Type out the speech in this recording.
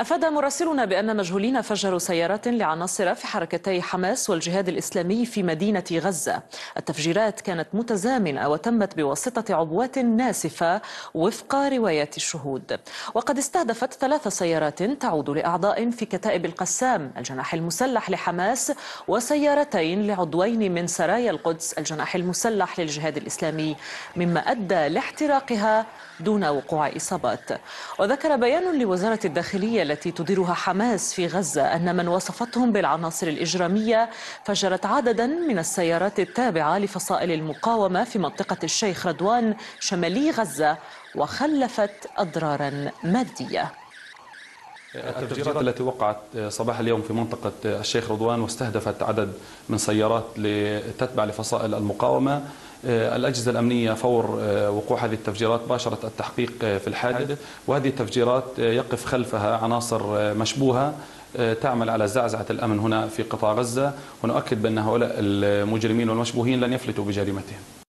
أفاد مراسلنا بأن مجهولين فجروا سيارات لعناصر في حركتي حماس والجهاد الإسلامي في مدينة غزة. التفجيرات كانت متزامنة وتمت بواسطة عبوات ناسفة وفق روايات الشهود. وقد استهدفت ثلاث سيارات تعود لأعضاء في كتائب القسام الجناح المسلح لحماس وسيارتين لعضوين من سرايا القدس الجناح المسلح للجهاد الإسلامي مما أدى لاحتراقها دون وقوع إصابات. وذكر بيان لوزارة الداخلية التي تديرها حماس في غزة أن من وصفتهم بالعناصر الإجرامية فجرت عددا من السيارات التابعة لفصائل المقاومة في منطقة الشيخ رضوان شمالي غزة وخلفت أضرارا مادية. التفجيرات التي وقعت صباح اليوم في منطقة الشيخ رضوان واستهدفت عدد من سيارات تتبع لفصائل المقاومة الأجهزة الأمنية فور وقوع هذه التفجيرات باشرت التحقيق في الحادث. وهذه التفجيرات يقف خلفها عناصر مشبوهة تعمل على زعزعة الأمن هنا في قطاع غزة. ونؤكد بأن هؤلاء المجرمين والمشبوهين لن يفلتوا بجريمتهم.